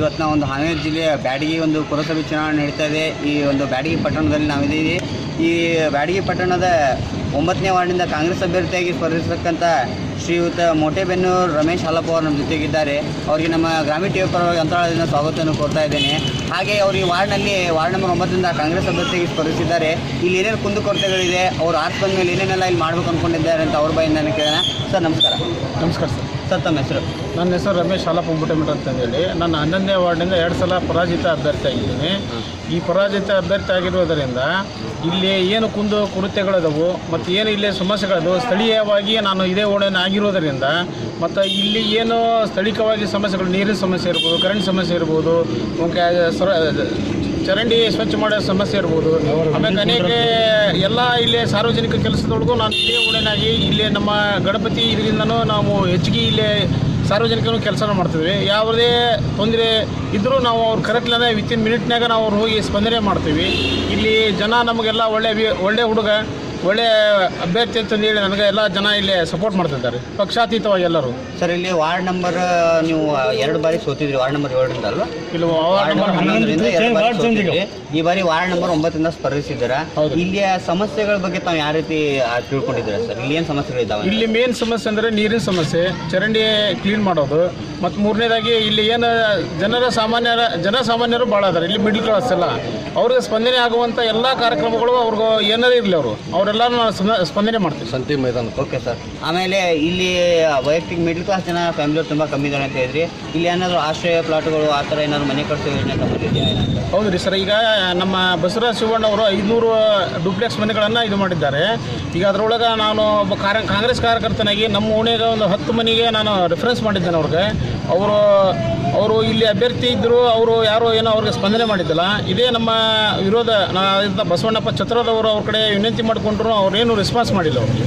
ಇವತ್ತು ನಾವು ಒಂದು ಹಾವೇರಿ ಜಿಲ್ಲೆಯ ಬ್ಯಾಡಗಿ ಒಂದು ಪುರಸಭೆ ಚುನಾವಣೆ ನಡೀತಾ ಇದೆ. ಈ ಒಂದು ಬ್ಯಾಡಗಿ ಪಟ್ಟಣದಲ್ಲಿ ನಾವಿದ್ದೀವಿ. ಈ ಬ್ಯಾಡಗಿ ಪಟ್ಟಣದ ಒಂಬತ್ತನೇ ವಾರ್ಡಿನಿಂದ ಕಾಂಗ್ರೆಸ್ ಅಭ್ಯರ್ಥಿಯಾಗಿ ಸ್ಪರ್ಧಿಸತಕ್ಕಂಥ ಶ್ರೀಯುತ ಮೋಟೆಬೆನ್ನೂರು ರಮೇಶ್ ಹಾಲಪ್ಪ ಅವರು ನಮ್ಮ ಜೊತೆಗಿದ್ದಾರೆ. ಅವರಿಗೆ ನಮ್ಮ ಗ್ರಾಮೀಣ ಟಿವಿ ಪರವಾಗಿ ಅಂತರಾಳದಿಂದ ಸ್ವಾಗತವನ್ನು ಕೋರ್ತಾ ಇದ್ದೇನೆ. ಹಾಗೆ ಅವರು ಈ ವಾರ್ಡ್ನಲ್ಲಿ, ವಾರ್ಡ್ ನಂಬರ್ ಒಂಬತ್ತರಿಂದ ಕಾಂಗ್ರೆಸ್ ಅಭ್ಯರ್ಥಿಯಾಗಿ ಸ್ಪರ್ಧಿಸಿದ್ದಾರೆ. ಇಲ್ಲಿ ಏನೇನು ಕುಂದುಕೊರತೆಗಳಿದೆ ಅವರು ಬಂದ ಮೇಲೆ ಏನೇನೆಲ್ಲ ಇಲ್ಲಿ ಮಾಡ್ಬೇಕು ಅಂದ್ಕೊಂಡಿದ್ದಾರೆ ಅಂತ ಅವ್ರ ಬಾಯಿಂದ ಕೇಳೋಣ. ಸರ್, ನಮಸ್ಕಾರ. ನಮಸ್ಕಾರ ಸರ್. ತಮ್ಮ ಹೆಸರು. ನನ್ನ ಹೆಸರು ರಮೇಶ್ ಹಾಲಪ್ಪ ಅಂತ ಅಂತಂದೇಳಿ ನಾನು ಹನ್ನೊಂದನೇ ವಾರ್ಡಿಂದ ಎರಡು ಸಲ ಪರಾಜಿತ ಅಭ್ಯರ್ಥಿ ಆಗಿದ್ದೀನಿ. ಈ ಪರಾಜಿತ ಅಭ್ಯರ್ಥಿ ಆಗಿರೋದರಿಂದ ಇಲ್ಲಿ ಏನು ಕುಂದು ಕೊರತೆಗಳದವು ಮತ್ತು ಏನು ಇಲ್ಲಿ ಸಮಸ್ಯೆಗಳದವು ಸ್ಥಳೀಯವಾಗಿ ನಾನು ಇದೇ ಓಡನೆ ಆಗಿರೋದರಿಂದ ಮತ್ತು ಇಲ್ಲಿ ಏನು ಸ್ಥಳೀಯವಾಗಿ ಸಮಸ್ಯೆಗಳು ನೀರಿನ ಸಮಸ್ಯೆ ಇರ್ಬೋದು ಕರೆಂಟ್ ಸಮಸ್ಯೆ ಇರ್ಬೋದು ಚರಂಡಿ ಸ್ವಚ್ಛ ಮಾಡೋ ಸಮಸ್ಯೆ ಇರ್ಬೋದು. ಆಮೇಲೆ ಅನೇಕ ಎಲ್ಲ ಇಲ್ಲಿ ಸಾರ್ವಜನಿಕ ಕೆಲಸದೊಳಗೂ ನಾನು ಇಲ್ಲೇ ಉಡನಾಗಿ ಇಲ್ಲಿ ನಮ್ಮ ಗಣಪತಿ ಇದರಿಂದನೂ ನಾವು ಹೆಚ್ಚಿಗೆ ಇಲ್ಲಿ ಸಾರ್ವಜನಿಕರು ಕೆಲಸ ಮಾಡ್ತೀವಿ ಯಾವುದೇ ತೊಂದರೆ ಇದ್ದರೂ ನಾವು ಅವ್ರು ಕರೆಕ್ಟ್ಲೇ ವಿತಿನ್ ಮಿನಿಟ್ನಾಗ ನಾವು ಅವ್ರು ಹೋಗಿ ಸ್ಪಂದನೆ ಮಾಡ್ತೀವಿ. ಇಲ್ಲಿ ಜನ ನಮಗೆಲ್ಲ ಒಳ್ಳೆ ಒಳ್ಳೆ ಹುಡುಗ. ಒಳ್ಳೆ ಅಭ್ಯರ್ಥಿ ಅಂತಂದೇಳಿ ನನಗೆ ಎಲ್ಲ ಜನ ಇಲ್ಲಿ ಸಪೋರ್ಟ್ ಮಾಡ್ತಿದ್ದಾರೆ. ಪಕ್ಷಾತೀತವಾಗಿ ಎಲ್ಲರೂ. ಸರ್ ಇಲ್ಲಿ ವಾರ್ಡ್ ನಂಬರ್ ನೀವು ಎರಡು ಬಾರಿ ಸೋತಿದ್ರಿ ವಾರ್ಡ್ ನಂಬರ್ ಏಳರಿಂದ ಅಲ್ವಾ? ಇಲ್ಲಿ ವಾರ್ಡ್ ನಂಬರ್ ಹನ್ನೊಂದರಿಂದ ಎರಡು ಬಾರಿ ಸೋತಿದ್ರಿ. ಈ ಬಾರಿ ವಾರ್ಡ್ ನಂಬರ್ ಒಂಬತ್ತರಿಂದ ಸ್ಪರ್ಧಿಸಿದ್ದೀರಾ. ಇಲ್ಲಿಯ ಸಮಸ್ಯೆಗಳ ಬಗ್ಗೆ ತಾವು ಯಾವ ರೀತಿ ತಿಳ್ಕೊಂಡಿದ್ದೀರಾ ಸರ್? ಇಲ್ಲಿ ಏನು ಸಮಸ್ಯೆಗಳಿದ್ದಾವೆ ಇಲ್ಲಿ ಮೇನ್ ಸಮಸ್ಯೆ ಅಂದರೆ ನೀರಿನ ಸಮಸ್ಯೆ ಚರಂಡಿ ಕ್ಲೀನ್ ಮಾಡೋದು ಮತ್ತು ಮೂರನೇದಾಗಿ ಇಲ್ಲಿ ಏನು ಜನರ ಸಾಮಾನ್ಯರ ಜನಸಾಮಾನ್ಯರು ಭಾಳ ಅದಾರೆ. ಇಲ್ಲಿ ಮಿಡ್ಲ್ ಕ್ಲಾಸ್ ಎಲ್ಲ. ಅವ್ರಿಗೆ ಸ್ಪಂದನೆ ಆಗುವಂಥ ಎಲ್ಲ ಕಾರ್ಯಕ್ರಮಗಳು ಅವ್ರಿಗೂ ಏನಾರೇ ಇರಲಿ ಅವರು ಅವರೆಲ್ಲ ನಾನು ಸ್ಪ- ಸ್ಪಂದನೆ ಮಾಡ್ತೀವಿ. ಸಂತಿ ಮೈದಾನ. ಓಕೆ ಸರ್ ಆಮೇಲೆ ಇಲ್ಲಿ ವೈಯಕ್ತಿಕ ಮಿಡ್ಲ್ ಕ್ಲಾಸ್ ಜನ ಫ್ಯಾಮಿಲಿ ತುಂಬ ಕಮ್ಮಿ ಇದ್ದಾರೆ ಅಂತ ಹೇಳಿದ್ರಿ. ಇಲ್ಲಿ ಏನಾದರೂ ಆಶ್ರಯ ಪ್ಲಾಟ್ಗಳು ಆ ಥರ ಏನಾದ್ರು ಮನೆ ಕಟ್ಟಿಸೋ ಯೋಜನೆ ಏನಂತ ಹೌದು ರೀ ಸರ್ ಈಗ ನಮ್ಮ ಬಸವರಾಜ ಶಿವಣ್ಣ ಅವರು ಐದುನೂರು ಡುಪ್ಲೆಕ್ಸ್ ಮನೆಗಳನ್ನು ಇದು ಮಾಡಿದ್ದಾರೆ. ಈಗ ಅದರೊಳಗೆ ನಾನು ಒಬ್ಬ ಕಾರ್ಯ ಕಾಂಗ್ರೆಸ್ ಕಾರ್ಯಕರ್ತನಾಗಿ ನಮ್ಮ ಓಣಿಗೆ ಒಂದು ಹತ್ತು ಮನೆಗೆ ನಾನು ರೆಫರೆನ್ಸ್ ಮಾಡಿದ್ದೇನೆ ಅವ್ರಿಗೆ. ಅವರು ಅವರು ಇಲ್ಲಿ ಅಭ್ಯರ್ಥಿ ಇದ್ದರು ಅವರು ಯಾರೋ ಏನೋ ಅವ್ರಿಗೆ ಸ್ಪಂದನೆ ಮಾಡಿದ್ದಿಲ್ಲ ಇದೇ ನಮ್ಮ ವಿರೋಧ ನಾ ಬಸವಣ್ಣಪ್ಪ ಛತ್ರದವರು ಅವ್ರ ಕಡೆ ವಿನಂತಿ ಮಾಡಿಕೊಂಡ್ರು ಅವ್ರೇನು ರೆಸ್ಪಾನ್ಸ್ ಮಾಡಿಲ್ಲ ಅವ್ರಿಗೆ.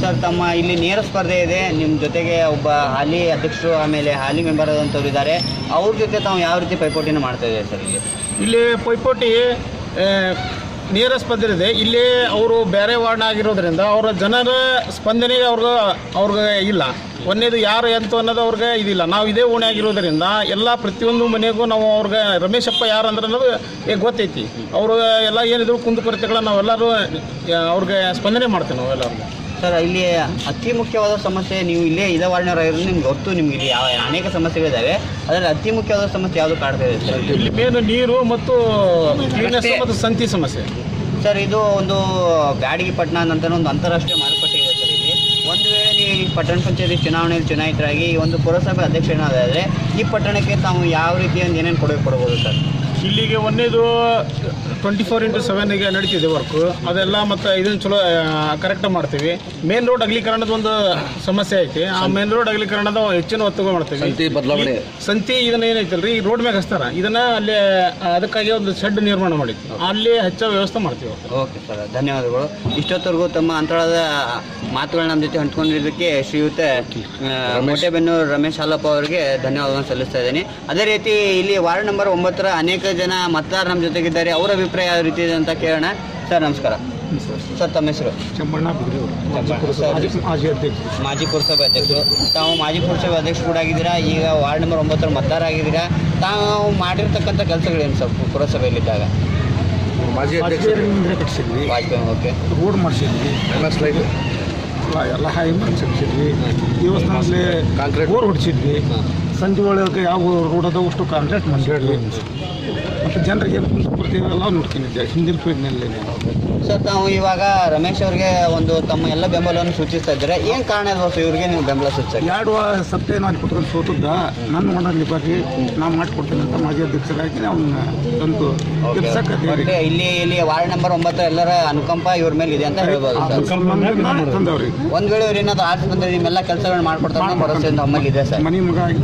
ಸರ್ ತಮ್ಮ ಇಲ್ಲಿ ನೇರ ಸ್ಪರ್ಧೆ ಇದೆ ನಿಮ್ಮ ಜೊತೆಗೆ ಒಬ್ಬ ಹಾಲಿ ಅಧ್ಯಕ್ಷರು ಆಮೇಲೆ ಹಾಲಿ ಮೆಂಬರ್ ಆದಂಥವ್ರು ಇದ್ದಾರೆ ಅವ್ರ ಜೊತೆ ತಾವು ಯಾವ ರೀತಿ ಪೈಪೋಟಿನ ಮಾಡ್ತಾ ಇದ್ದಾರೆ ಸರ್ ಇಲ್ಲಿ? ಇಲ್ಲಿ ಪೈಪೋಟಿ ನೇರ ಸ್ಪಂದನೆ ಇದೆ. ಇಲ್ಲಿ ಅವರು ಬೇರೆ ವಾರ್ಡ್ ಆಗಿರೋದ್ರಿಂದ ಅವರ ಜನರ ಸ್ಪಂದನೆಗೆ ಅವ್ರಿಗೆ ಅವ್ರಿಗೆ ಇಲ್ಲ. ಒಂದೇದು ಯಾರು ಎಂತ ಅನ್ನೋದು ಅವ್ರಿಗೆ ಇದಿಲ್ಲ. ನಾವು ಇದೇ ಓಣೆ ಆಗಿರೋದ್ರಿಂದ ಎಲ್ಲ ಪ್ರತಿಯೊಂದು ಮನೆಗೂ ನಾವು ಅವ್ರಿಗೆ ರಮೇಶಪ್ಪ ಯಾರು ಅಂದ್ರೆ ಅನ್ನೋದು ಈಗ ಗೊತ್ತೈತಿ. ಅವರು ಎಲ್ಲ ಏನಿದ್ರು ಕುಂದುಕೊರತೆಗಳನ್ನ ನಾವೆಲ್ಲರೂ, ಅವ್ರಿಗೆ ಸ್ಪಂದನೆ ಮಾಡ್ತೀವಿ ನಾವೆಲ್ಲರೂ ಸರ್ ಇಲ್ಲಿ ಅತಿ ಮುಖ್ಯವಾದ ಸಮಸ್ಯೆ ನೀವು ಇಲ್ಲೇ ಇದೇ ವಾರ್ಡ್ನವರಾಗಿರೋದು ನಿಮ್ಗೆ ಗೊತ್ತು ನಿಮ್ಗೆ ಇಲ್ಲಿ ಯಾವ ಅನೇಕ ಸಮಸ್ಯೆಗಳಿದ್ದಾವೆ ಅದರಲ್ಲಿ ಅತಿ ಮುಖ್ಯವಾದ ಸಮಸ್ಯೆ ಯಾವುದು ಕಾಡ್ತಾ ಇದೆ ಸರ್? ಇಲ್ಲಿ ಮೇನ್ ನೀರು ಮತ್ತು ಕ್ಲೀನೆಸ್ ಮತ್ತು ಸಂತಿ ಸಮಸ್ಯೆ. ಸರ್ ಇದು ಒಂದು ಬ್ಯಾಡಗಿ ಪಟ್ಟಣ ಅಂತ ಒಂದು ಅಂತಾರಾಷ್ಟ್ರೀಯ ಮಾರುಕಟ್ಟೆ ಇದೆ ಸರ್ ಇಲ್ಲಿ. ಒಂದು ವೇಳೆ ನೀವು ಈ ಪಟ್ಟಣ ಪಂಚಾಯತಿ ಚುನಾವಣೆಯಲ್ಲಿ ಚುನಾಯಿತರಾಗಿ ಈ ಒಂದು ಪುರಸಭೆ ಅಧ್ಯಕ್ಷನಾದರೆ ಈ ಪಟ್ಟಣಕ್ಕೆ ತಾವು ಯಾವ ರೀತಿಯ ಏನೇನು ಕೊಡುಗೆ ಕೊಡ್ಬೋದು ಸರ್? ಇಲ್ಲಿಗೆ ಒಂದೇದು ಟ್ವೆಂಟಿ ಫೋರ್ ಇಂಟು ಸೆವೆನ್ಗೆ ನಡೀತಿದೆ ವರ್ಕು ಅದೆಲ್ಲ ಮತ್ತು ಇದನ್ನು ಚಲೋ ಕರೆಕ್ಟ್ ಮಾಡ್ತೀವಿ. ಮೇನ್ ರೋಡ್ ಅಗಲೀಕರಣದ ಒಂದು ಸಮಸ್ಯೆ ಐತಿ. ಆ ಮೇನ್ ರೋಡ್ ಅಗಲೀಕರಣದ ಹೆಚ್ಚಿನ ಒತ್ತು ಮಾಡ್ತೀವಿ. ಸಂತಿ ಬದಲಾವಣೆ. ಸಂತಿ ಇದನ್ನ ಏನೈತಲ್ರಿ? ಈ ರೋಡ್ ಮ್ಯಾಗ ಹಚ್ತಾರ. ಇದನ್ನ ಅಲ್ಲಿ ಅದಕ್ಕಾಗಿ ಒಂದು ಶೆಡ್ ನಿರ್ಮಾಣ ಮಾಡಿದ್ವಿ. ಅಲ್ಲಿ ಹೆಚ್ಚು ವ್ಯವಸ್ಥೆ ಮಾಡ್ತೀವಿ ಓಕೆ ಸರ್ ಧನ್ಯವಾದಗಳು. ಇಷ್ಟೊತ್ತವರೆಗೂ ತಮ್ಮ ಅಂತರಾಳದ ಮಾತುಗಳನ್ನ ನಮ್ಮ ಜೊತೆ ಹಂಚ್ಕೊಂಡಿದ್ದಕ್ಕೆ ಶ್ರೀಯುತ ಮೋಟೆಬೆನ್ನೂರು ರಮೇಶ್. ಹಾಲಪ್ಪ ಅವರಿಗೆ ಧನ್ಯವಾದಗಳನ್ನು ಸಲ್ಲಿಸ್ತಾ ಇದ್ದೀನಿ. ಅದೇ ರೀತಿ ಇಲ್ಲಿ ವಾರ್ಡ್ ನಂಬರ್ ಒಂಬತ್ತರ ಅನೇಕ ಜನ ಮತದಾರ ನಮ್ಮ ಜೊತೆಗಿದ್ದಾರೆ. ಅವರ ಅಭಿಪ್ರಾಯ ಯಾವ ರೀತಿ ಇದೆ ಅಂತ ಕೇಳೋಣ. ಸರ್ ನಮಸ್ಕಾರ. ಸರ್ ತಮ್ಮ ಹೆಸರು? ಚೆಮ್ಮಣ್ಣ ಮಾಜಿ ಮಾಜಿ ಪುರಸಭೆ ಅಧ್ಯಕ್ಷರು. ತಾವು ಮಾಜಿ ಪುರಸಭೆ ಅಧ್ಯಕ್ಷ ಕೂಡ ಆಗಿದ್ದೀರಾ? ಈಗ ವಾರ್ಡ್ ನಂಬರ್ ಒಂಬತ್ತರ ಮತದಾರ ಆಗಿದ್ದೀರಾ? ತಾವು ಮಾಡಿರ್ತಕ್ಕಂಥ ಕೆಲಸಗಳೇನು ಸರ್ ಪುರಸಭೆಯಲ್ಲಿದ್ದಾಗ? ಮಾಜಿ ಅಧ್ಯಕ್ಷ ಕಟ್ಸಿದ್ವಿ ವಾಜಪೇಯಿ ಓಕೆ. ರೋಡ್ ಮಾಡಿಸಿದ್ವಿ. ಲೈಟ್ ಎಲ್ಲ ಮಾಡಿಸಿದ್ವಿ ದೇವಸ್ಥಾನದಲ್ಲಿ ಕಾಂಕ್ರೀಟ್ ಬೋರ್ ಹೊಡಿಸಿದ್ವಿ. ಸಂಜೆ ಒಳಗೆ ಯಾವ ರೋಡ್ ಅದಾವ ಅಷ್ಟು ಕಾಂಕ್ರೀಟ್ ಮತ್ತು ಜನರಿಗೆ ಏನು ಕುಂದ್ಕೊಡ್ತೀವಿ ಎಲ್ಲ ನೋಡ್ಕೊಂಡಿದ್ದೆ ಹಿಂದಿನ ಪೀಳಿನಲ್ಲಿ ಸರ್ ತಾವು ಇವಾಗ ರಮೇಶ್ ಅವರಿಗೆ ಒಂದು ತಮ್ಮ ಎಲ್ಲ ಬೆಂಬಲವನ್ನು ಸೂಚಿಸ್ತಾ ಇದ್ದಾರೆ? ಏನು ಕಾರಣ ಇರ್ಬೋದು ಸರ್ ಇವ್ರಿಗೆ ನೀವು ಬೆಂಬಲ ಸೂಚಿಸಕ್ಕೆ ಎರಡು ಸತ್ಯ ನಾನು ಕುತ್ಕೊಂಡು ಸೋತದ್ದ? ನನ್ನ ಮಣ್ಣಲ್ಲಿ ಬಗ್ಗೆ ನಾವು ಮಾಡಿಕೊಡ್ತೀನಿ ಅಂತ ಮಾಜಿ ಅಧ್ಯಕ್ಷರಾಗಿ ಅವನ್ನ ತಂದು ಗೆಲ್ಸಕ್ಕೆ ಇಲ್ಲಿ ಇಲ್ಲಿ ವಾರ್ಡ್ ನಂಬರ್ ಒಂಬತ್ತು ಎಲ್ಲರ ಅನುಕಂಪ ಇವ್ರ ಮೇಲೆ ಇದೆ ಅಂತ ಹೇಳ್ಬೋದು ಒಂದ್ ವೇಳೆ ಇವ್ರು ಏನಾದ್ರು ಆರ್ಟ್ಸ್ ಬಂದ್ರೆ ನಿಮ್ಮೆಲ್ಲ ಕೆಲಸಗಳನ್ನ ಮಾಡ್ಕೊಡ್ತಾರೆ ಭರವಸೆಯಿಂದ ಭರವಸೆ ನಮ್ಮಲ್ಲಿ ಇದೆ ಸರ್. ಮನೆ ಮಗ ಆಗಿ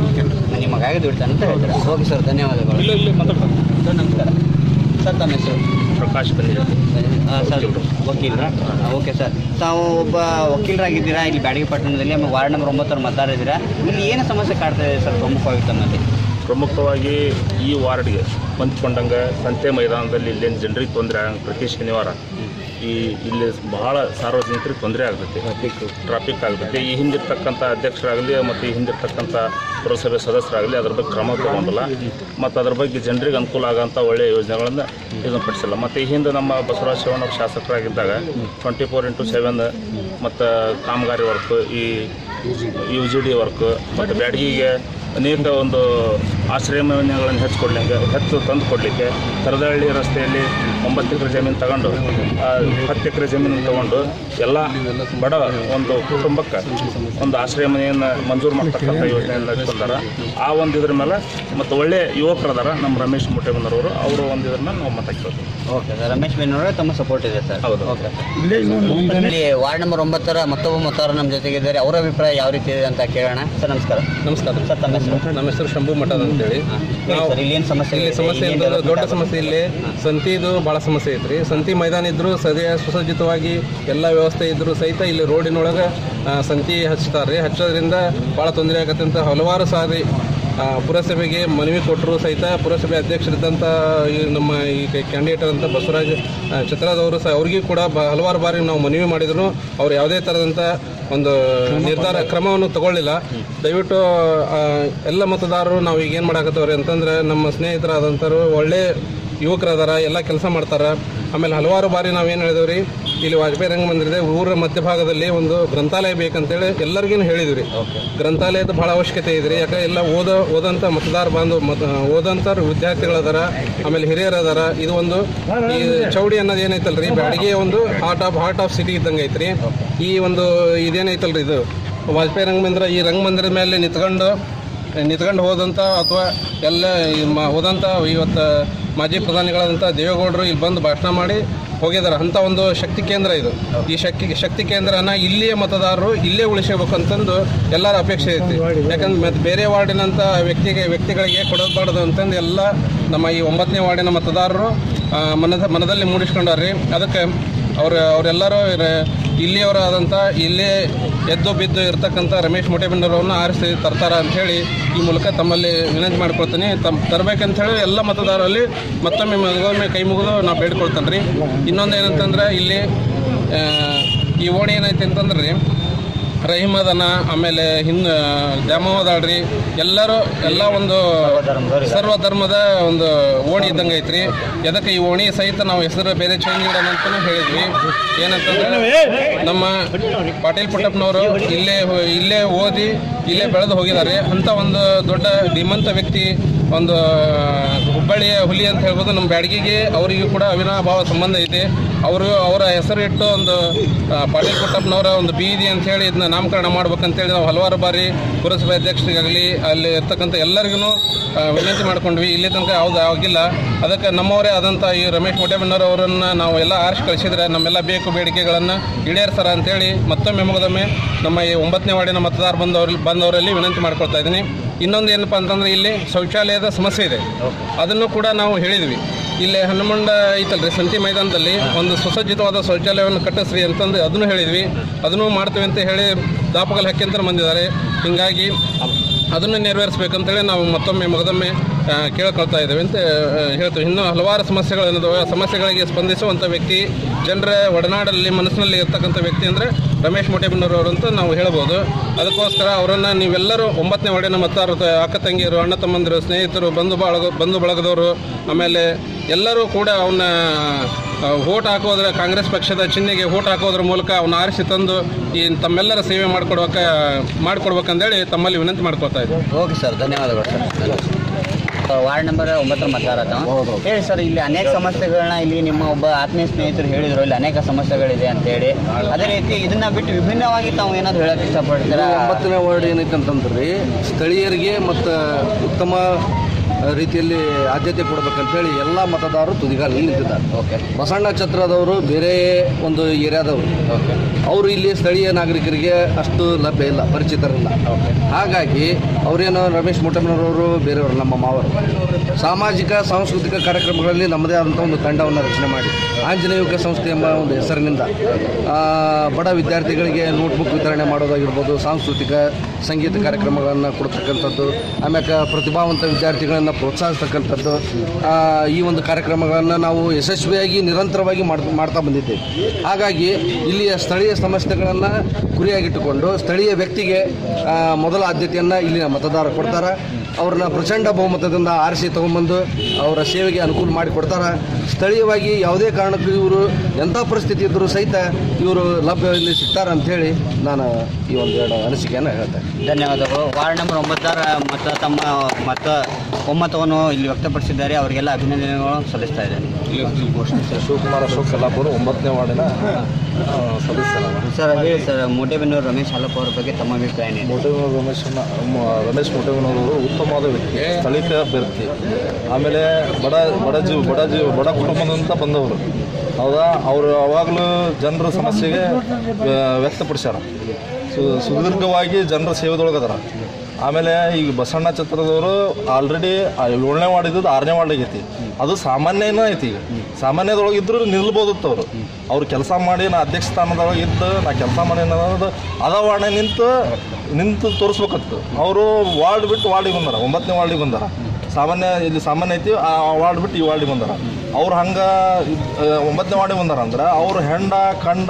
ಮನಿ ಮಗ ದುಡ್ತಾನೆ ಅಂತ ಹೇಳ್ತಾರೆ? ಓಕೆ ಸರ್ ಧನ್ಯವಾದಗಳು. ಇಲ್ಲಿ ಇಲ್ಲಿ ಮಾತಾಡ್ತಾರೆ ಸರ್ ನಮಸ್ಕಾರ ಸರ್ ತಮ್ಮ ಹೆಸರು? ಪ್ರಕಾಶ್ ಆ, ಸರ್ ವಕೀಲರ. Okay sir. ತಾವು ಒಬ್ಬ ವಕೀಲರಾಗಿದ್ದೀರಾ? ಇಲ್ಲಿ ಬ್ಯಾಡಗಿ ಪಟ್ಟಣದಲ್ಲಿ ಆಮೇಲೆ ವಾರ್ಡ್ ನಂಬರ್ ಒಂಬತ್ತರ ಮತದಾರ ಇದ್ದೀರಾ? ಇಲ್ಲಿ ಏನು ಸಮಸ್ಯೆ ಕಾಡ್ತಾ ಇದೆ ಸರ್ ಪ್ರಮುಖವಾಗಿ ತಮ್ಮಲ್ಲಿ ಪ್ರಮುಖವಾಗಿ ಈ ವಾರ್ಡ್ಗೆ ಹೊಂದ್ಕೊಂಡಂಗೆ ಸಂತೆ ಮೈದಾನದಲ್ಲಿ ಇಲ್ಲೇನು ಜನರಿಗೆ ತೊಂದರೆ ಪ್ರತಿ ಶನಿವಾರ. ಈ ಇಲ್ಲಿ ಬಹಳ ಸಾರ್ವಜನಿಕರಿಗೆ ತೊಂದರೆ ಆಗ್ತೈತಿ. ಟ್ರಾಫಿಕ್ ಆಗ್ತೈತಿ. ಈ ಹಿಂದಿರ್ತಕ್ಕಂಥ ಅಧ್ಯಕ್ಷರಾಗಲಿ ಮತ್ತು ಈ ಹಿಂದಿರ್ತಕ್ಕಂಥ ಪುರಸಭೆ ಸದಸ್ಯರಾಗಲಿ ಅದ್ರ ಬಗ್ಗೆ ಕ್ರಮ ತಗೊಂಡಲ್ಲ. ಮತ್ತು ಅದ್ರ ಬಗ್ಗೆ ಜನರಿಗೆ ಅನುಕೂಲ ಆಗೋಂಥ ಒಳ್ಳೆಯ ಯೋಜನೆಗಳನ್ನು ಇದನ್ನು ಪಡಿಸಿಲ್ಲ. ಮತ್ತು ಈ ಹಿಂದೆ ನಮ್ಮ ಬಸವರಾಜ ಶಿವಣ್ಣ ಶಾಸಕರಾಗಿದ್ದಾಗ ಟ್ವೆಂಟಿ ಫೋರ್ ಇಂಟು ಸೆವೆನ್ ಮತ್ತು ಕಾಮಗಾರಿ ವರ್ಕ್ ಈ ಯು ಜಿ ಡಿ ವರ್ಕ್ ಮತ್ತು ಬ್ಯಾಡಗಿಗೆ ಅನೇಕ ಒಂದು ಆಶ್ರಯ ಮನೆಗಳನ್ನು ಹೆಚ್ಚು ಕೊಡ್ಲಿಕ್ಕೆ ಹೆಚ್ಚು ತಂದು ಕೊಡಲಿಕ್ಕೆ ತರದಹಳ್ಳಿ ರಸ್ತೆಯಲ್ಲಿ ಒಂಬತ್ತು ಎಕರೆ ಜಮೀನು ತಗೊಂಡು ಆ, ಹತ್ತು ಎಕರೆ ಜಮೀನು ತಗೊಂಡು ಎಲ್ಲ ಬಡ ಒಂದು ಕುಟುಂಬಕ್ಕೆ ಒಂದು ಆಶ್ರಯ ಮನೆಯನ್ನು ಮಂಜೂರು ಮಾಡ್ತಕ್ಕಂಥ ಯೋಜನೆಯನ್ನು ಇಟ್ಕೊಂಡಾರ ಆ ಒಂದು ಇದ್ರ ಮೇಲೆ ಮತ್ತು ಒಳ್ಳೆಯ ಯುವಕರದಾರ ನಮ್ಮ ರಮೇಶ್ ಮುಟ್ಟೆಬಂದರವರು ಅವರು. ಒಂದು ಇದ್ರ ಮೇಲೆ ನಾವು ಮಾತಾಡ್ತೀವಿ ಕೇಳ್ತೀವಿ ಓಕೆ ಸರ್. ರಮೇಶ್ ಮೇನವರೇ ತಮ್ಮ ಸಪೋರ್ಟ್ ಇದೆ ಸರ್. ಹೌದು. ಓಕೆ ಇಲ್ಲಿ ವಾರ್ಡ್ ನಂಬರ್ ಒಂಬತ್ತರ ಮತ್ತೊಬ್ಬ ಮತದಾರರು ನಮ್ಮ ಜೊತೆಗಿದ್ದಾರೆ. ಅವರ ಅಭಿಪ್ರಾಯ ಯಾವ ರೀತಿ ಇದೆ ಅಂತ ಕೇಳೋಣ. ಸರ್ ನಮಸ್ಕಾರ. ನಮಸ್ಕಾರ. ಸರ್ ತಮ್ಮ ಹೆಸರು? ನಮ್ಮ ಹೆಸರು ಶಂಭು ಮಠದ ಅಂತೇಳಿ. ನಾವು ಇಲ್ಲಿ ಸಮಸ್ಯೆ ಅಂದ್ರೆ ದೊಡ್ಡ ಸಮಸ್ಯೆ ಇಲ್ಲಿ. ಸಂತಿದು ಭಾಳ ಸಮಸ್ಯೆ ಐತ್ರಿ. ಸಂತಿ ಮೈದಾನ ಇದ್ರೂ ಸದ್ಯ ಸುಸಜ್ಜಿತವಾಗಿ ಎಲ್ಲ ವ್ಯವಸ್ಥೆ ಇದ್ರು ಸಹಿತ ಇಲ್ಲಿ ರೋಡಿನೊಳಗೆ ಸಂತಿ ಹಚ್ತಾರೆ ಹಚ್ಚೋದ್ರಿಂದ ಭಾಳ ತೊಂದರೆ ಆಗತ್ತಂತ ಹಲವಾರು ಸಾರಿ ಪುರಸಭೆಗೆ ಮನವಿ ಕೊಟ್ಟರು ಸಹಿತ ಪುರಸಭೆ ಅಧ್ಯಕ್ಷರಿದ್ದಂಥ ಈ ನಮ್ಮ ಈ ಕ್ಯಾಂಡಿಡೇಟ್ ಅಂತ ಬಸವರಾಜ್ ಛತ್ರದವರು ಸಹ ಅವ್ರಿಗೂ ಕೂಡ ಬ ಹಲವಾರು ಬಾರಿ ನಾವು ಮನವಿ ಮಾಡಿದ್ರು. ಅವ್ರು ಯಾವುದೇ ಥರದಂಥ ಒಂದು ನಿರ್ಧಾರ ಕ್ರಮವನ್ನು ತಗೊಳ್ಳಿಲ್ಲ. ದಯವಿಟ್ಟು ಎಲ್ಲ ಮತದಾರರು ನಾವು ಈಗ ಏನು ಮಾಡಾಕತ್ತವ್ರಿ ಅಂತಂದ್ರೆ ನಮ್ಮ ಸ್ನೇಹಿತರಾದಂಥವ್ರು ಒಳ್ಳೆ ಯುವಕರದಾರ ಎಲ್ಲ ಕೆಲಸ ಮಾಡ್ತಾರ. ಆಮೇಲೆ ಹಲವಾರು ಬಾರಿ ನಾವೇನು ಹೇಳಿದೆವು ಇಲ್ಲಿ ವಾಜಪೇಯಿ ರಂಗಮಂದಿರ ಊರ ಮಧ್ಯಭಾಗದಲ್ಲಿ ಒಂದು ಗ್ರಂಥಾಲಯ ಬೇಕಂತೇಳಿ ಎಲ್ಲರಿಗೂ ಹೇಳಿದ್ವಿ ಗ್ರಂಥಾಲಯದ ಭಾಳ ಅವಶ್ಯಕತೆ ಇದೆ ಯಾಕೆ ಎಲ್ಲ ಓದ ಓದಂಥ ಮತದಾರ ಬಾಂಧವ ಮತ ಓದಂಥ ವಿದ್ಯಾರ್ಥಿಗಳದಾರ ಆಮೇಲೆ ಹಿರಿಯರು ಅದಾರ ಇದು ಒಂದು ಈ ಚೌಡಿ ಅನ್ನೋದು ಏನೈತಲ್ರಿ ಬ್ಯಾಡಗಿಯ ಒಂದು heart of heart of city ಇದ್ದಂಗೆ ಐತ್ರಿ. ಈ ಒಂದು ಇದೇನೈತಲ್ರಿ ಇದು ವಾಜಪೇಯಿ ರಂಗಮಂದಿರ ಈ ರಂಗಮಂದಿರದ ಮೇಲೆ ನಿಂತ್ಕೊಂಡು ನಿಂತ್ಕೊಂಡು ಹೋದಂಥ ಅಥವಾ ಎಲ್ಲ ಹೋದಂಥ ಇವತ್ತು ಮಾಜಿ ಪ್ರಧಾನಿಗಳಾದಂಥ ದೇವೇಗೌಡರು ಇಲ್ಲಿ ಬಂದು ಭಾಷಣ ಮಾಡಿ ಹೋಗಿದ್ದಾರೆ. ಅಂಥ ಒಂದು ಶಕ್ತಿ ಕೇಂದ್ರ ಇದು. ಈ ಶಕ್ತಿ ಶಕ್ತಿ ಕೇಂದ್ರನ ಇಲ್ಲಿಯೇ ಮತದಾರರು ಇಲ್ಲೇ ಉಳಿಸಬೇಕು ಅಂತಂದು ಎಲ್ಲರ ಅಪೇಕ್ಷೆ ಐತಿ. ಯಾಕಂದ್ರೆ ಮತ್ತೆ ಬೇರೆ ವಾರ್ಡಿನಂಥ ವ್ಯಕ್ತಿಗೆ, ವ್ಯಕ್ತಿಗಳಿಗೆ ಕೊಡಬಾರ್ದು ಅಂತಂದು ಎಲ್ಲ ನಮ್ಮ ಈ ಒಂಬತ್ತನೇ ವಾರ್ಡಿನ ಮತದಾರರು ಮನದ, ಮನದಲ್ಲಿ ಮೂಡಿಸ್ಕೊಂಡಾರ್ರಿ. ಅದಕ್ಕೆ ಅವ್ರು, ಅವರೆಲ್ಲರೂ ಇಲ್ಲಿಯವರಾದಂಥ, ಇಲ್ಲೇ ಎದ್ದು ಬಿದ್ದು ಇರ್ತಕ್ಕಂಥ ರಮೇಶ್ ಮೊಟೆಬಿಂಡರವನ್ನು ಆರಿಸಿ ತರ್ತಾರೆ ಅಂಥೇಳಿ ಈ ಮೂಲಕ ತಮ್ಮಲ್ಲಿ ವಿನಂತಿ ಮಾಡ್ಕೊಳ್ತೀನಿ. ತಮ್ಮ ತರಬೇಕಂತ ಹೇಳಿ ಎಲ್ಲ ಮತದಾರರಲ್ಲಿ ಮತ್ತೊಮ್ಮೆ ಮಗೊಮ್ಮೆ ಕೈ ಮುಗಿದು ನಾವು ಬೇಡ್ಕೊಳ್ತೇನೆ ರೀ ಇನ್ನೊಂದು ಏನಂತಂದ್ರೆ ಇಲ್ಲಿ ಈ ಓಣಿ ಏನೈತೆ ಅಂತಂದ್ರೆ ರೀ ರಹೀಮ್ ಅದನ ಆಮೇಲೆ ಹಿಂದ್ ದ್ಯಾಮವದಾಳ್ರಿ ಎಲ್ಲರೂ ಎಲ್ಲ ಒಂದು ಸರ್ವ ಧರ್ಮದ ಒಂದು ಓಣಿ ಇದ್ದಂಗೆ ಐತ್ರಿ. ಎದಕ್ಕೆ ಈ ಓಣಿ ಸಹಿತ ನಾವು ಹೆಸರು ಬೇರೆ ಚೇಂಜ್ ಮಾಡೋಣ ಅಂತಾನು ಹೇಳಿದ್ವಿ. ಏನಂತಂದ್ರೆ ನಮ್ಮ ಪಾಟೀಲ್ ಪುಟ್ಟಪ್ಪನವರು ಇಲ್ಲೇ ಇಲ್ಲೇ ಓದಿ, ಇಲ್ಲೇ ಬೆಳೆದು ಹೋಗಿದ್ದಾರೆ. ಅಂತ ಒಂದು ದೊಡ್ಡ ಧೀಮಂತ ವ್ಯಕ್ತಿ ಒಂದು ಹುಬ್ಬಳ್ಳಿಯ ಹುಲಿ ಅಂತ ಹೇಳ್ಬೋದು, ನಮ್ಮ ಬ್ಯಾಡಗಿಗೆ ಅವರಿಗೂ ಕೂಡ ಅವಿನಾಭಾವ ಸಂಬಂಧ ಐತಿ ಅವರು, ಅವರ ಹೆಸರಿಟ್ಟು ಒಂದು ಪಾಟೀಲ್ ಒಂದು ಬೀದಿ ಅಂತ ಹೇಳಿ ಇದನ್ನ ನಾಮಕರಣ ಮಾಡ್ಬೇಕಂತೇಳಿ ನಾವು ಹಲವಾರು ಬಾರಿ ಪುರಸಭೆ ಅಧ್ಯಕ್ಷರಿಗಾಗಲಿ, ಅಲ್ಲಿ ಇರ್ತಕ್ಕಂಥ ಎಲ್ಲರಿಗೂ ವಿನಂತಿ ಮಾಡ್ಕೊಂಡ್ವಿ. ಇಲ್ಲಿ ತನಕ ಯಾವುದು ಆಗಿಲ್ಲ. ಅದಕ್ಕೆ ನಮ್ಮವರೇ ಆದಂಥ ಈ ರಮೇಶ್ ಮೊಟ್ಟೆಬಣ್ಣರು ಅವರನ್ನು ನಾವು ಎಲ್ಲ ಆರಿಸಿ ಕಳಿಸಿದರೆ ನಮ್ಮೆಲ್ಲ ಬೇಕು ಬೇಡಿಕೆಗಳನ್ನು ಈಡೇರಿಸ್ತಾರ ಅಂತೇಳಿ ಮತ್ತೊಮ್ಮೆ ಮುಗದೊಮ್ಮೆ ನಮ್ಮ ಈ ಒಂಬತ್ತನೇ ವಾರ್ಡಿನ ಮತದಾರ ಬಂದವ್ರಲ್ಲಿ ಬಂದವರಲ್ಲಿ ವಿನಂತಿ ಮಾಡ್ಕೊಳ್ತಾ ಇದ್ದೀನಿ. ಇನ್ನೊಂದು ಏನಪ್ಪ ಅಂತಂದ್ರೆ ಇಲ್ಲಿ ಶೌಚಾಲಯದ ಸಮಸ್ಯೆ ಇದೆ. ಅದನ್ನು ಕೂಡ ನಾವು ಹೇಳಿದ್ವಿ. ಇಲ್ಲಿ ಹನುಮಂಡ ಐತಲ್ರಿ ಸಂತಿ ಮೈದಾನದಲ್ಲಿ ಒಂದು ಸುಸಜ್ಜಿತವಾದ ಶೌಚಾಲಯವನ್ನು ಕಟ್ಟಿಸ್ರಿ ಅಂತಂದು ಅದನ್ನು ಹೇಳಿದ್ವಿ. ಅದನ್ನು ಮಾಡ್ತೀವಿ ಅಂತ ಹೇಳಿ ದಾಪಕಲ್ ಅಂತ ಬಂದಿದ್ದಾರೆ. ಹೀಗಾಗಿ ಅದನ್ನು ನೆರವೇರಿಸ್ಬೇಕಂತೇಳಿ ನಾವು ಮತ್ತೊಮ್ಮೆ ಮಗದೊಮ್ಮೆ ಆ, ಕೇಳ್ಕೊಳ್ತಾ ಇದ್ದೇವೆ ಅಂತ ಹೇಳ್ತೀವಿ. ಇನ್ನೂ ಹಲವಾರು ಸಮಸ್ಯೆಗಳೇನಿದಾವೆ ಸಮಸ್ಯೆಗಳಿಗೆ ಸ್ಪಂದಿಸುವಂಥ ವ್ಯಕ್ತಿ, ಜನರ ಒಡನಾಡಲ್ಲಿ ಮನಸ್ಸಿನಲ್ಲಿ ಇರ್ತಕ್ಕಂಥ ವ್ಯಕ್ತಿ ಅಂದರೆ ರಮೇಶ್ ಮೊಟೆಬಣ್ಣರವರು ಅಂತ ನಾವು ಹೇಳ್ಬೋದು. ಅದಕ್ಕೋಸ್ಕರ ಅವರನ್ನು ನೀವೆಲ್ಲರೂ ಒಂಬತ್ತನೇ ಒಡೆಯ ಮತದಾರರು ಅಕ್ಕ ತಂಗಿಯರು, ಅಣ್ಣ ತಮ್ಮಂದಿರು, ಸ್ನೇಹಿತರು, ಬಂಧು ಬಳಗ, ಬಂಧು ಬಳಗದವರು, ಆಮೇಲೆ ಎಲ್ಲರೂ ಕೂಡ ಅವನ್ನ ವೋಟ್ ಹಾಕೋದ್ರ ಕಾಂಗ್ರೆಸ್ ಪಕ್ಷದ ಚಿಹ್ನೆಗೆ ವೋಟ್ ಹಾಕೋದ್ರ ಮೂಲಕ ಅವನ್ನ ಆರಿಸಿ ತಂದು ಈ ತಮ್ಮೆಲ್ಲರ ಸೇವೆ ಮಾಡ್ಕೊಡ್ಬೇಕ, ಮಾಡ್ಕೊಡ್ಬೇಕಂದೇಳಿ ತಮ್ಮಲ್ಲಿ ವಿನಂತಿ ಮಾಡ್ಕೊಳ್ತಾ ಇದ್ದೀವಿ. ಓಕೆ ಸರ್, ಧನ್ಯವಾದಗಳು ಸರ್. ವಾರ್ಡ್ ನಂಬರ್ ಒಂಬತ್ತರ ತಾವು. ಹೇಳಿ ಸರ್ ಇಲ್ಲಿ ಅನೇಕ ಸಮಸ್ಯೆಗಳನ್ನ ಇಲ್ಲಿ ನಿಮ್ಮ ಒಬ್ಬ ಆತ್ಮೀಯ ಸ್ನೇಹಿತರು ಹೇಳಿದ್ರು ಇಲ್ಲಿ ಅನೇಕ ಸಮಸ್ಯೆಗಳಿದೆ ಅಂತೇಳಿ. ಅದೇ ರೀತಿ ಇದನ್ನ ಬಿಟ್ಟು ವಿಭಿನ್ನವಾಗಿ ತಾವು ಏನಾದ್ರು ಹೇಳಕ್ ಇಷ್ಟಪಡ್ತೀರಾ? ಒಂಬತ್ತನೇ ವಾರ್ಡ್ ಏನೈತೆ ಅಂತಂದ್ರೆ ಸ್ಥಳೀಯರಿಗೆ ಮತ್ತು ಉತ್ತಮ ರೀತಿಯಲ್ಲಿ ಆದ್ಯತೆ ಕೊಡ್ಬೇಕಂತೇಳಿ ಎಲ್ಲ ಮತದಾರರು ತುದಿಗಾಲಲ್ಲಿ ನಿಂತಿದ್ದಾರೆ. ಓಕೆ ಬಸಣ್ಣ ಛತ್ರದವರು ಬೇರೆ ಒಂದು ಏರಿಯಾದವರು. ಓಕೆ ಅವರು ಇಲ್ಲಿ ಸ್ಥಳೀಯ ನಾಗರಿಕರಿಗೆ ಅಷ್ಟು ಲಭ್ಯ ಇಲ್ಲ ಪರಿಚಿತರಿಲ್ಲ. ಹಾಗಾಗಿ ಅವರೇನೋ ರಮೇಶ್ ಮೊಟ್ಟಮ್ಮನವರು ಬೇರೆಯವರು ನಮ್ಮ ಮಾವರು. ಸಾಮಾಜಿಕ ಸಾಂಸ್ಕೃತಿಕ ಕಾರ್ಯಕ್ರಮಗಳಲ್ಲಿ ನಮ್ಮದೇ ಆದಂಥ ಒಂದು ತಂಡವನ್ನು ರಚನೆ ಮಾಡಿ ಆಂಜನೇಯ ಯುವಕ ಸಂಸ್ಥೆ ಎಂಬ ಒಂದು ಹೆಸರಿನಿಂದ ಬಡ ವಿದ್ಯಾರ್ಥಿಗಳಿಗೆ ನೋಟ್ಬುಕ್ ವಿತರಣೆ ಮಾಡೋದಾಗಿರ್ಬೋದು ಸಾಂಸ್ಕೃತಿಕ ಸಂಗೀತ ಕಾರ್ಯಕ್ರಮಗಳನ್ನು ಕೊಡ್ತಕ್ಕಂಥದ್ದು ಆಮ್ಯಾಕ ಪ್ರತಿಭಾವಂತ ವಿದ್ಯಾರ್ಥಿಗಳನ್ನು ಅಭ್ಯರ್ಥಿಗಳನ್ನು ಪ್ರೋತ್ಸಾಹಿಸ್ತಕ್ಕಂಥದ್ದು ಈ ಒಂದು ಕಾರ್ಯಕ್ರಮಗಳನ್ನು ನಾವು ಯಶಸ್ವಿಯಾಗಿ ನಿರಂತರವಾಗಿ ಮಾಡ್ ಮಾಡ್ತಾ ಬಂದಿದ್ದೇವೆ. ಹಾಗಾಗಿ ಇಲ್ಲಿಯ ಸ್ಥಳೀಯ ಸಮಸ್ಯೆಗಳನ್ನು ಗುರಿಯಾಗಿಟ್ಟುಕೊಂಡು ಸ್ಥಳೀಯ ವ್ಯಕ್ತಿಗೆ ಮೊದಲ ಆದ್ಯತೆಯನ್ನು ಇಲ್ಲಿನ ಮತದಾರರು ಕೊಡ್ತಾರೆ. ಅವ್ರನ್ನ ಪ್ರಚಂಡ ಬಹುಮತದಿಂದ ಆರಿಸಿ ತೊಗೊಂಬಂದು ಅವರ ಸೇವೆಗೆ ಅನುಕೂಲ ಮಾಡಿಕೊಡ್ತಾರೆ ಸ್ಥಳೀಯವಾಗಿ ಯಾವುದೇ ಕಾರಣಕ್ಕೂ ಇವರು ಎಂಥ ಪರಿಸ್ಥಿತಿ ಇದ್ದರೂ ಸಹಿತ ಇವರು ಲಭ್ಯ ಇಲ್ಲಿ ಸಿಗ್ತಾರೆ ಅಂಥೇಳಿ ನಾನು ಈ ಒಂದು ಎರಡು ಅನಿಸಿಕೆಯನ್ನು ಹೇಳ್ತೇನೆ. ಧನ್ಯವಾದಗಳು. ವಾರ್ಡ್ ನಂಬರ್ ಒಂಬತ್ತರ ಮತ್ತು ತಮ್ಮ ಮತ ಒಮ್ಮತವನ್ನು ಇಲ್ಲಿ ವ್ಯಕ್ತಪಡಿಸಿದ್ದಾರೆ. ಅವರಿಗೆಲ್ಲ ಅಭಿನಂದನೆಗಳು ಸಲ್ಲಿಸ್ತಾ ಇದ್ದಾರೆ ಶಿವಕುಮಾರ್ ಅಶೋಕ್ ಕಲ್ಲಾಪುರ ಒಂಬತ್ತನೇ ವಾರ್ಡಿನ ಸದಸ್ಯರ ಸರ್ ಹೇಳಿ ಸರ್ ಮೋಟೆಬೆನ್ನೂರು ರಮೇಶ್ ಹಾಲಪ್ಪ ಅವರ ಬಗ್ಗೆ ತಮ್ಮ ಅಭಿಪ್ರಾಯ ಏನು? ಮೋಟೇವಿನವರು ರಮೇಶ್ ರಮೇಶ್ ಮೋಟೇವಿನವರು ಉತ್ತಮವಾದ ವ್ಯಕ್ತಿ ಸ್ಥಳೀಯ ಅಭ್ಯರ್ಥಿ. ಆಮೇಲೆ ಬಡ ಬಡ ಜೀವ ಬಡ ಜೀವ ಬಡ ಕುಟುಂಬದಂತ ಬಂದವರು. ಹೌದಾ? ಅವರು ಯಾವಾಗಲೂ ಜನರ ಸಮಸ್ಯೆಗೆ ವ್ಯ- ವ್ಯಕ್ತಪಡಿಸ್ಯಾರ. ಸು ಸುದೀರ್ಘವಾಗಿ ಜನರ ಸೇವೆದೊಳಗೆ ಅದಾರ ಆಮೇಲೆ ಈಗ ಬಸಣ್ಣ ಛತ್ರದವರು ಆಲ್ರೆಡಿ ಏಳನೇ ವಾರ್ಡ್ ಆರನೇ ವಾರ್ಡ್ ಆಗೈತಿ ಅದು ಸಾಮಾನ್ಯನೇ ಐತಿ ಈಗ. ಸಾಮಾನ್ಯದೊಳಗೆ ನಿಲ್ಬೋದಿತ್ತು ಅವರು. ಅವ್ರು ಕೆಲಸ ಮಾಡಿ ನಾ ಅಧ್ಯಕ್ಷ ಸ್ಥಾನದೊಳಗೆ ಇದ್ದು, ನಾ ಕೆಲಸ ಮಾಡಿ ಅನ್ನೋದು ಅದ ವಾರ್ಡ್ನ ನಿಂತು ನಿಂತು ತೋರಿಸ್ಬೇಕತ್ತು ಅವರು ವಾರ್ಡ್ ಬಿಟ್ಟು ವಾರ್ಡಿಗೆ ಬಂದಾರ, ಒಂಬತ್ತನೇ ವಾರ್ಡಿಗೆ ಬಂದಾರ. ಸಾಮಾನ್ಯ ಇಲ್ಲಿ ಸಾಮಾನ್ಯ ಐತಿ, ಆ ವಾರ್ಡ್ ಬಿಟ್ಟು ಈ ವಾರ್ಡಿಗೆ ಬಂದಾರ. ಅವ್ರು ಹಂಗೆ ಒಂಬತ್ತನೇ ವಾರ್ಡಿಗೆ ಬಂದಾರ ಅಂದ್ರೆ ಅವ್ರು ಹೆಂಡ, ಕಂಡ,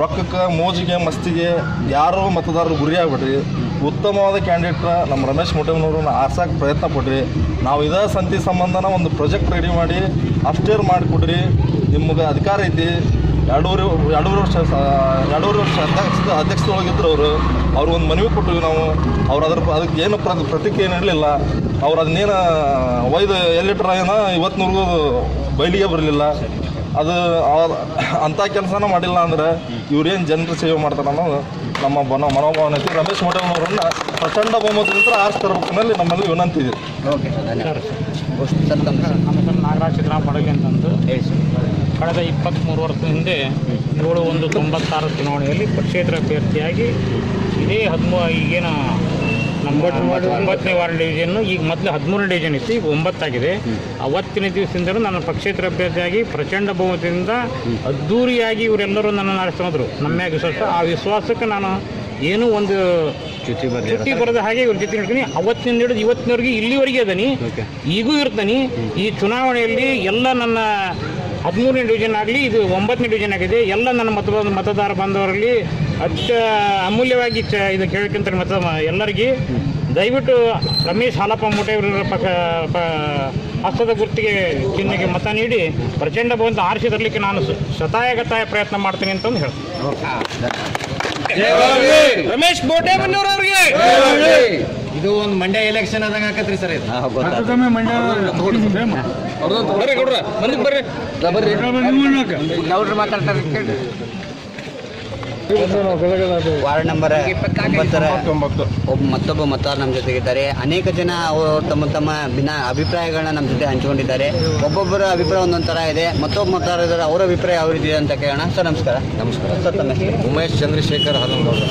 ರೊಕ್ಕಕ್ಕೆ, ಮೋಜಿಗೆ, ಮಸ್ತಿಗೆ ಯಾರೋ ಮತದಾರರು ಗುರಿ ಆಗ್ಬಿಟ್ರಿ. ಉತ್ತಮವಾದ ಕ್ಯಾಂಡಿಡೇಟ್ನ ನಮ್ಮ ರಮೇಶ್ ಮುಟೇಮ್ನವ್ರನ್ನ ಆರ್ಸಕ್ಕೆ ಪ್ರಯತ್ನ ಪಡ್ರಿ ನಾವು ಇದೇ ಸಂತಿ ಸಂಬಂಧನ ಒಂದು ಪ್ರಾಜೆಕ್ಟ್ ರೆಡಿ ಮಾಡಿ ಅಪ್ಸ್ಟೇರ್ ಮಾಡಿಕೊಡ್ರಿ. ನಿಮ್ಗೆ ಅಧಿಕಾರ ಐತಿ. ಎರಡೂವರೆ ಎರಡೂವರೆ ವರ್ಷ ಎರಡೂರು ವರ್ಷ ಅಧ್ಯಕ್ಷ, ಅಧ್ಯಕ್ಷದೊಳಗಿದ್ರು ಅವರು. ಅವ್ರು ಒಂದು ಮನವಿ ಕೊಟ್ಟಿವಿ ನಾವು. ಅವ್ರು ಅದ್ರ ಅದಕ್ಕೆ ಏನು ಪ್ರ, ಪ್ರತಿಕ್ರಿಯೆ ನೀಡಲಿಲ್ಲ. ಅವ್ರು ಅದನ್ನೇನು, ಒಯ್ದು ಎಲ್ಲಿಟ್ರ ಏನೋ ಇವತ್ತಿನವರೆಗೂ ಬಯಲಿಗೆ ಬರಲಿಲ್ಲ. ಅದು ಅಂಥ ಕೆಲಸನ ಮಾಡಿಲ್ಲ ಅಂದ್ರೆ ಇವ್ರೇನು ಜನರ ಸೇವೆ ಮಾಡ್ತಾರೆ ಅನ್ನೋದು ನಮ್ಮ ಮನೋ ಮನೋಭಾವನೆ ಐತಿ ರಮೇಶ್ ಮಠವನವರನ್ನ ಪ್ರಚಂಡ ಬಹುಮತದಿಂದ ಆರಿಸಿ ತರಬೇಕನ್ನಲ್ಲಿ ನಮ್ಮಲ್ಲಿ ವಿನಂತಿ ಇದೆ. ಓಕೆ ಧನ್ಯವಾದ. ನಮ್ಮ ಹೆಸರು ನಾಗರಾಜ್ ಸಿದ್ದರಾಮ ಪಡಗಿ ಅಂತಂದು ಕಳೆದ ಇಪ್ಪತ್ತ್ಮೂರು ವರ್ಷದ ಹಿಂದೆ ಏಳು ಒಂದು ತೊಂಬತ್ತಾರು ಚುನಾವಣೆಯಲ್ಲಿ ಪಕ್ಷೇತರ ಅಭ್ಯರ್ಥಿಯಾಗಿ ಇದೇ ಹದಿಮೂ ಈಗೇನು ಒಂಬತ್ತನೇ ವಾರ್ಡ್ ಡಿವಿಷನ್ನು ಈಗ ಮೊದಲು ಹದಿಮೂರು ಡಿವಿಷನ್ ಇತ್ತು ಈಗ ಒಂಬತ್ತಾಗಿದೆ. ಅವತ್ತಿನ ದಿವಸದಿಂದಲೂ ನನ್ನ ಪಕ್ಷೇತರ ಅಭ್ಯರ್ಥಿಯಾಗಿ ಪ್ರಚಂಡ ಬಹುಮತದಿಂದ ಅದ್ದೂರಿಯಾಗಿ ಇವರೆಲ್ಲರೂ ನನ್ನನ್ನು ಆರಿಸ್ಕೊಂಡ್ರು ನಮ್ಮ ವಿಶ್ವಾಸ ಆ ವಿಶ್ವಾಸಕ್ಕೆ ನಾನು ಏನೂ ಒಂದು ಚುಟ್ಟಿ ಬರದ ಹಾಗೆ ಇವ್ರ ಜೊತೆ ನೋಡ್ತೀನಿ ಅವತ್ತಿನಿಂದ ಹಿಡಿದು ಇವತ್ತಿನವರೆಗೆ ಇಲ್ಲಿವರೆಗೆ ಅದನಿ. ಈಗೂ ಇರ್ತಾನೆ. ಈ ಚುನಾವಣೆಯಲ್ಲಿ ಎಲ್ಲ ನನ್ನ ಹದಿಮೂರನೇ ಡಿವಿಷನ್ ಆಗಲಿ ಇದು ಒಂಬತ್ತನೇ ಡಿವಿಷನ್ ಆಗಿದೆ. ಎಲ್ಲ ನನ್ನ ಮತ ಮತದಾರ ಬಾಂಧವರಲ್ಲಿ ಅತ್ಯ ಅಮೂಲ್ಯವಾಗಿ ಚ ಇದು ಕೇಳಕ್ಕಿಂತ ಮತ ಎಲ್ಲರಿಗೆ. ದಯವಿಟ್ಟು ರಮೇಶ್ ಹಾಲಪ್ಪ ಮೂಟೆಯವರ ಪಕ್ಕ ಪ ಹಸ್ತದ ಗುರುತಿಗೆ ಚಿಹ್ನೆಗೆ ಮತ ನೀಡಿ ಪ್ರಚಂಡ ಬಂದು ಆರಿಸಿ ತರಲಿಕ್ಕೆ ನಾನು ಶತಾಯಗತಾಯ ಪ್ರಯತ್ನ ಮಾಡ್ತೀನಿ ಅಂತಂದು ಹೇಳ್ತೀನಿ. ರಮೇಶ್ ಬೋಟೆ ಅವ್ರಿಗೆ ಇದು ಒಂದು ಮಂಡ್ಯ ಎಲೆಕ್ಷನ್ ಆದಂಗ ಆಕತ್ರಿ ಸರ್ ಇದು. ಬರ್ರಿ ಮುಂದಕ್ಕೆ ಬರ್ರಿ ಗೌಡ್ರು ಮಾತಾಡ್ತಾರೆ ಕೇಳಿ ವಾರ್ಡ್ ನಂಬರ್ ಒಂಬತ್ತರ. ಒಬ್ಬ ಮತ್ತೊಬ್ಬ ಮತದಾರ ನಮ್ಮ ಜೊತೆಗಿದ್ದಾರೆ ಅನೇಕ ಜನ ಅವರು ತಮ್ಮ ತಮ್ಮ ಭಿನ್ನ ಅಭಿಪ್ರಾಯಗಳನ್ನ ನಮ್ಮ ಜೊತೆ ಹಂಚಿಕೊಂಡಿದ್ದಾರೆ. ಒಬ್ಬೊಬ್ಬರ ಅಭಿಪ್ರಾಯ ಒಂದೊಂದು ಥರ ಇದೆ. ಮತ್ತೊಬ್ಬ ಮತದಾರ ಇದ್ದಾರೆ ಅವರ ಅಭಿಪ್ರಾಯ ಯಾವ ರೀತಿ ಇದೆ ಅಂತ ಕೇಳೋಣ. ಸರ್ ನಮಸ್ಕಾರ. ನಮಸ್ಕಾರ. ಸರ್ ತಮ್ಮ ಹೆಸರು? ಉಮೇಶ್ ಚಂದ್ರಶೇಖರ್ ಹಲಂಗೌಡ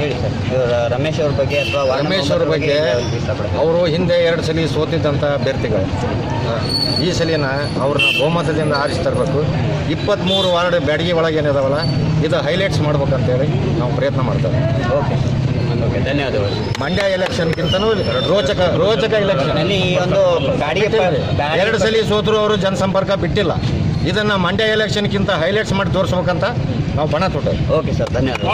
ಹೇಳಿ ಸರ್. ಇವರು ರಮೇಶ್ ಅವ್ರ ಬಗ್ಗೆ ಅಥವಾ ರಮೇಶ್ ಅವ್ರ ಬಗ್ಗೆ ಅವರು ಹಿಂದೆ ಎರಡು ಸಲ ಸೋತಿದ್ದಂಥ ಅಭ್ಯರ್ಥಿಗಳು. ಈ ಸಲಿನ ಅವ್ರನ್ನ ಬಹುಮತದಿಂದ ಆರಿಸಿ ತರಬೇಕು. ಇಪ್ಪತ್ತ್ಮೂರು ವಾರ್ಡ್ ಬ್ಯಾಡಗಿ ಒಳಗೆ ಏನಿದಾವಲ್ಲ ಇದು ಹೈಲೈಟ್ಸ್ ಮಾಡ್ಬೇಕಂತೇಳಿ ನಾವು ಪ್ರಯತ್ನ ಮಾಡ್ತೇವೆ. ಓಕೆ ಓಕೆ ಧನ್ಯವಾದಗಳು. ಮಂಡ್ಯ ಎಲೆಕ್ಷನ್ಗಿಂತನೂ ರೋಚಕ ರೋಚಕ ಎಲೆಕ್ಷನ್ ಈ ಒಂದು ಗಾಡಿಗೆ ಎರಡು ಸಲ ಸೋತರು ಅವರು ಜನಸಂಪರ್ಕ ಬಿಟ್ಟಿಲ್ಲ. ಇದನ್ನ ಮಂಡ್ಯ ಎಲೆಕ್ಷನ್ಗಿಂತ ಹೈಲೈಟ್ಸ್ ಮಾಡಿ ತೋರಿಸ್ಬೇಕಂತ ನಾವು ಬಣ ತೊಟ್ಟೆ ಓಕೆ ಸರ್ ಧನ್ಯವಾದ